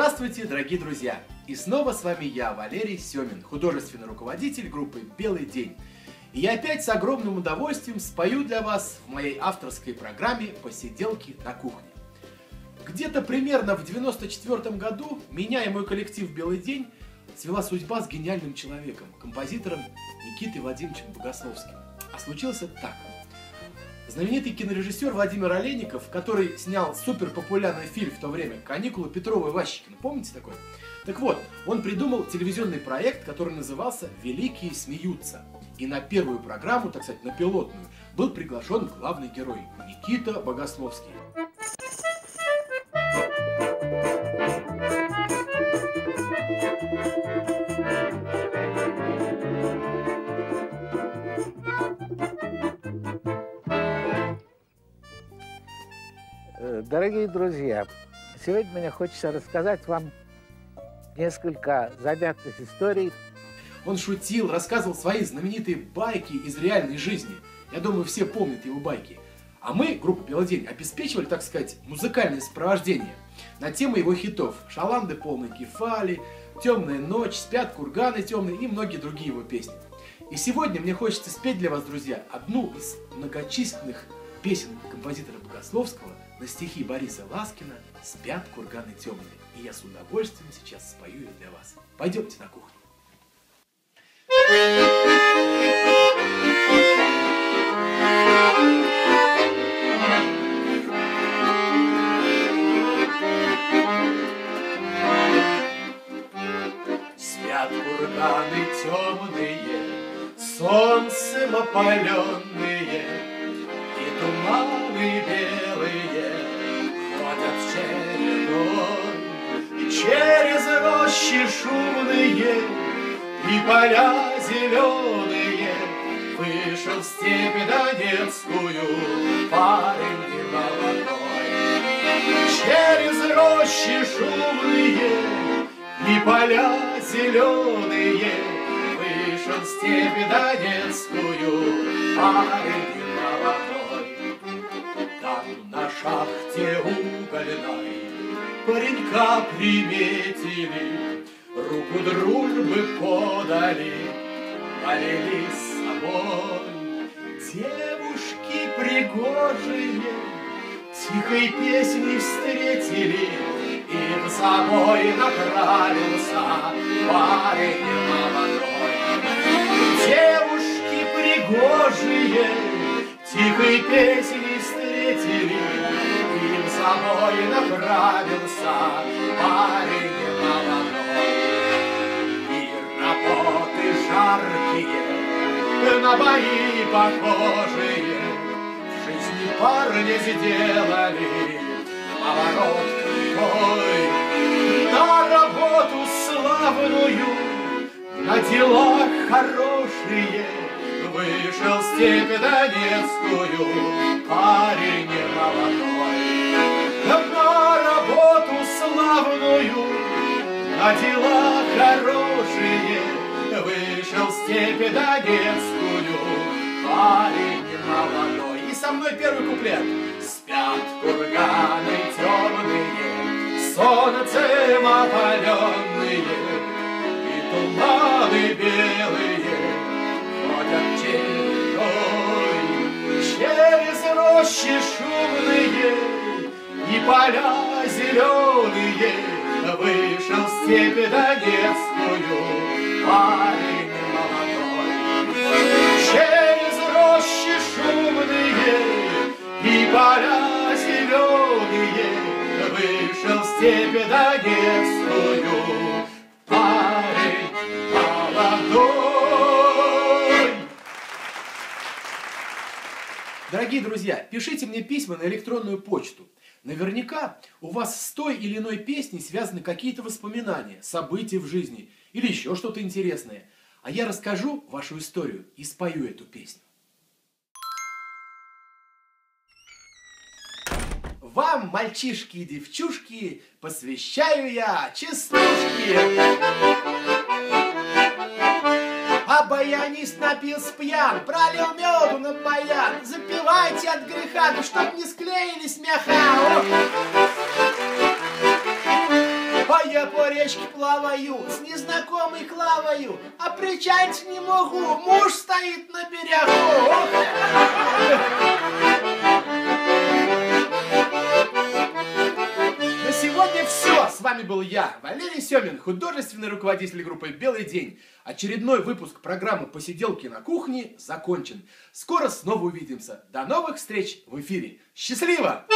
Здравствуйте, дорогие друзья! И снова с вами я, Валерий Семин, художественный руководитель группы «Белый день». И я опять с огромным удовольствием спою для вас в моей авторской программе «Посиделки на кухне». Где-то примерно в 94 году меня и мой коллектив «Белый день» свела судьба с гениальным человеком, композитором Никитой Владимировичем Богословским. А случилось это так – Знаменитый кинорежиссер Владимир Олейников, который снял супер популярный фильм в то время «Каникулы Петрова и Ващикина». Помните такой? Так вот, он придумал телевизионный проект, который назывался «Великие смеются». И на первую программу, так сказать, на пилотную, был приглашен главный герой Никита Богословский. Дорогие друзья, сегодня мне хочется рассказать вам несколько занятных историй. Он шутил, рассказывал свои знаменитые байки из реальной жизни. Я думаю, все помнят его байки. А мы, группа «Белый обеспечивали, так сказать, музыкальное сопровождение на тему его хитов «Шаланды полной кефали», «Темная ночь», «Спят курганы темные» и многие другие его песни. И сегодня мне хочется спеть для вас, друзья, одну из многочисленных песен композитора Богословского – на стихи Бориса Ласкина «Спят курганы темные». И я с удовольствием сейчас спою их для вас. Пойдемте на кухню. Спят курганы темные, солнцем опаленные, туманы белые ходят чередой. И через рощи шумные и поля зеленые Вышел в степь Донецкую парень не молодой. Через рощи шумные и поля зеленые Вышел в степь Донецкую парень Паренька приметили, Руку дружбы подали, Полили с собой. Девушки пригожие Тихой песней встретили, И в собой направился Парень молодой. Девушки пригожие Тихой песней Собой направился парень молодой. И работы жаркие, на бои похожие, В жизни парня сделали поворот крутой. На работу славную, на дела хорошие, Вышел степь Донецкую парень молодой. На дела хорошие, Вышел в степь Донецкую парень молодой. И со мной первый куплет. Спят курганы темные, солнцем опаленные, И туманы белые ходят чередой. Через рощи шумные и поля зеленые степь Донецкую парень молодой. Через рощи шумные и поля зеленые Вышел в степь Донецкую парень молодой. Дорогие друзья, пишите мне письма на электронную почту. Наверняка у вас с той или иной песней связаны какие-то воспоминания, события в жизни или еще что-то интересное. А я расскажу вашу историю и спою эту песню. Вам, мальчишки и девчушки, посвящаю я частушки. Баянист напился пьян, пролил меду на баян. Запивайте от греха, да чтоб не склеились меха. А я речке плаваю, с незнакомой Клавою, а причать не могу, муж стоит на берегу. Вами был я, Валерий Семин, художественный руководитель группы «Белый день». Очередной выпуск программы «Посиделки на кухне» закончен. Скоро снова увидимся. До новых встреч в эфире. Счастливо!